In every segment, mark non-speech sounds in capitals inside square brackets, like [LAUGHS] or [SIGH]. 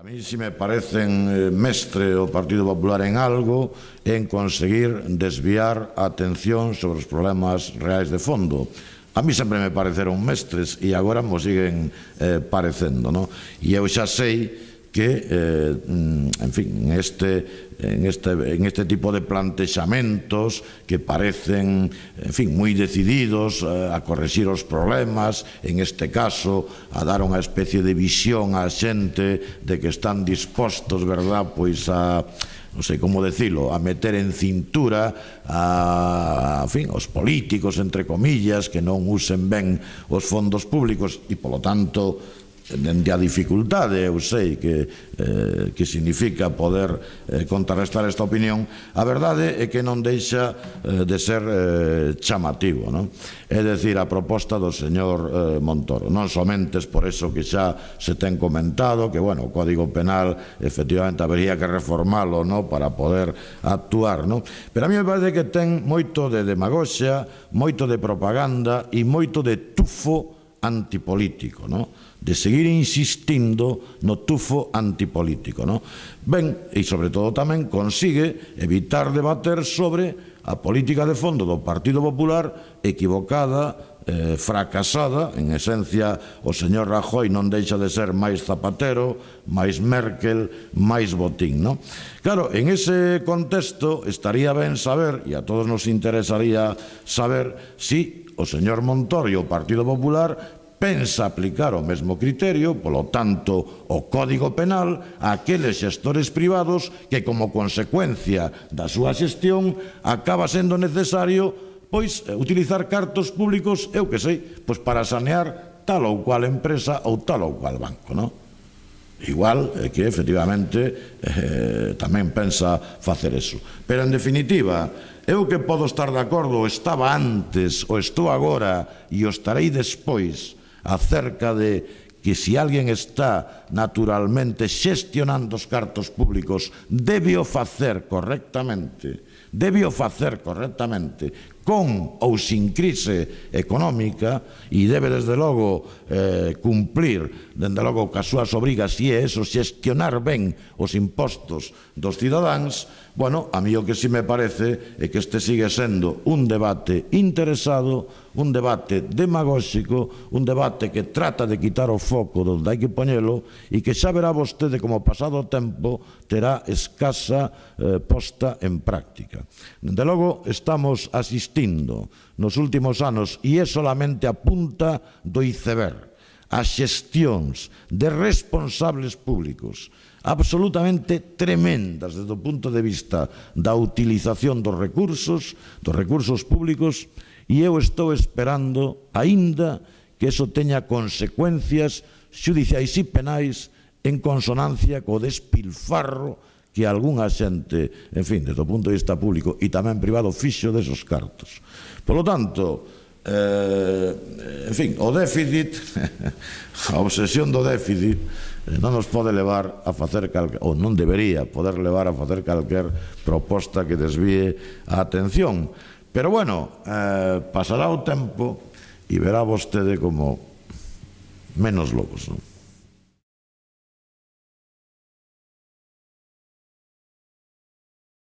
A mí si me parecen eh, mestre o Partido Popular en algo en conseguir desviar a atención sobre os problemas reais de fondo. A mí sempre me pareceron mestres e agora mo siguen eh, parecendo, no? E eu xa sei que eh, mm, en fin, en este en este en este tipo de plantexamentos que parecen, en fin, moi decididos eh, a corregir os problemas, en este caso a dar unha especie de visión á xente de que están dispostos, verdad, pois a non sei como decilo, a meter en cintura a, a fin, os políticos, entre comillas, que non usen ben os fondos públicos e, polo tanto, dende a dificultade, eu sei que, eh, que significa poder eh, contrarrestar esta opinión, a verdade é que non deixa eh, de ser eh, chamativo, non? É dicir, a proposta do señor eh, Montoro. Non somente por eso que xa se ten comentado que, bueno, o Código Penal efectivamente habería que reformalo, non? Para poder actuar, non? Pero a mí me parece que ten moito de demagoxia, moito de propaganda e moito de tufo antipolítico, ¿no? de seguir insistindo no tufo antipolítico. ¿no? Ben, e sobre todo tamén consigue evitar debater sobre a política de fondo do Partido Popular equivocada, eh, fracasada, en esencia o señor Rajoy non deixa de ser máis Zapatero, máis Merkel, máis Botín. ¿no? Claro, en ese contexto estaría ben saber, e a todos nos interesaría saber, si o señor Montoro e o Partido Popular pensa aplicar o mesmo criterio, polo tanto, o Código Penal a aqueles xestores privados que, como consecuencia da súa xestión, acaba sendo necesario pois eh, utilizar cartos públicos, eu que sei, pois para sanear tal ou cual empresa ou tal ou cual banco, non? igual é que efectivamente eh, tamén pensa facer eso. Pero en definitiva, eu que podo estar de acordo, estaba antes, ou estou agora e o estarei despois acerca de que se alguén está naturalmente xestionando os cartos públicos, debe o facer correctamente, debe o facer correctamente, con ou sin crise económica e debe desde logo eh, cumplir dende logo coas súas obrigas e é eso, xestionar ben os impostos dos cidadáns Bueno, a mí o que sí me parece é que este sigue sendo un debate interesado, un debate demagóxico, un debate que trata de quitar o foco donde hai que poñelo e que xa verá vostede como pasado o tempo terá escasa eh, posta en práctica. Dende logo, estamos asistindo nos últimos anos e é solamente a punta do iceberg as xestións de responsables públicos absolutamente tremendas desde o punto de vista da utilización dos recursos, dos recursos públicos, e eu estou esperando aínda que eso teña consecuencias xudiciais e penais en consonancia co despilfarro que algunha xente, en fin, desde o punto de vista público e tamén privado, fixo desos cartos. Por lo tanto, Eh, en fin, o déficit, [LAUGHS] a obsesión do déficit, eh, non nos pode levar a facer calquer, ou non debería poder levar a facer calquer proposta que desvíe a atención. Pero bueno, eh, pasará o tempo e verá vostede como menos lobos, non?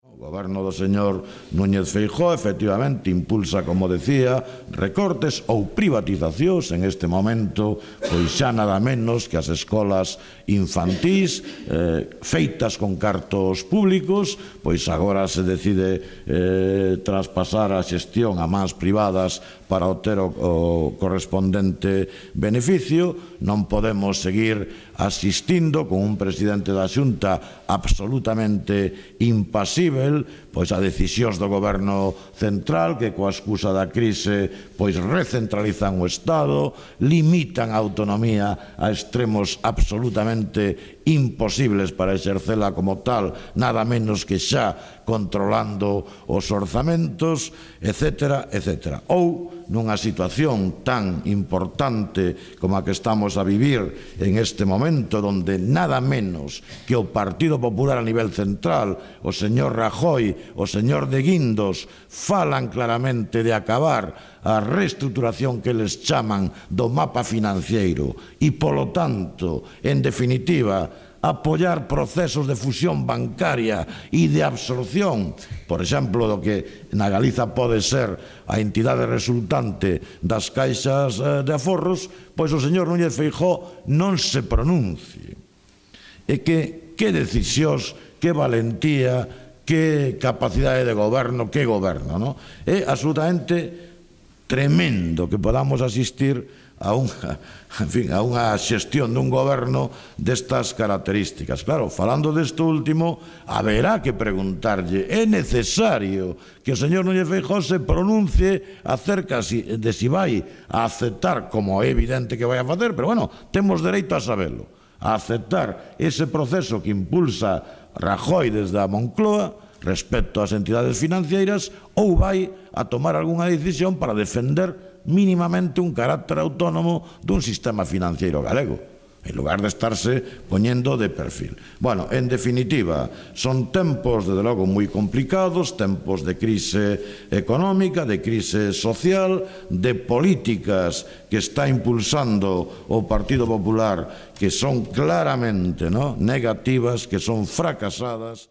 O goberno do señor Núñez Feijó efectivamente impulsa, como decía, recortes ou privatizacións en este momento, pois xa nada menos que as escolas infantís eh, feitas con cartos públicos, pois agora se decide eh, traspasar a xestión a mans privadas para obter o, o correspondente beneficio. Non podemos seguir asistindo con un presidente da Xunta absolutamente impasible nivel pois a decisións do goberno central que coa excusa da crise pois recentralizan o Estado, limitan a autonomía a extremos absolutamente imposibles para exercela como tal, nada menos que xa controlando os orzamentos, etc. etc. Ou nunha situación tan importante como a que estamos a vivir en este momento, donde nada menos que o Partido Popular a nivel central, o señor Rajoy, o señor de Guindos, falan claramente de acabar a reestruturación que les chaman do mapa financiero. E, polo tanto, en definitiva, apoyar procesos de fusión bancaria e de absorción, por exemplo, do que na Galiza pode ser a entidade resultante das caixas eh, de aforros, pois o señor Núñez Feijó non se pronuncie. E que, que decisións, que valentía, que capacidade de goberno, que goberno, non? É absolutamente tremendo que podamos asistir a unha, [LAUGHS] en fin, a unha xestión dun goberno destas características. Claro, falando deste último, haberá que preguntarlle, é necesario que o señor Núñez Feijóo se pronuncie acerca de si vai a aceptar, como é evidente que vai a facer, pero bueno, temos dereito a sabelo, a aceptar ese proceso que impulsa Rajoy desde a Moncloa, respecto ás entidades financeiras ou vai a tomar algunha decisión para defender mínimamente un carácter autónomo dun sistema financiero galego en lugar de estarse poñendo de perfil. Bueno, en definitiva, son tempos, desde logo, moi complicados, tempos de crise económica, de crise social, de políticas que está impulsando o Partido Popular que son claramente ¿no? negativas, que son fracasadas.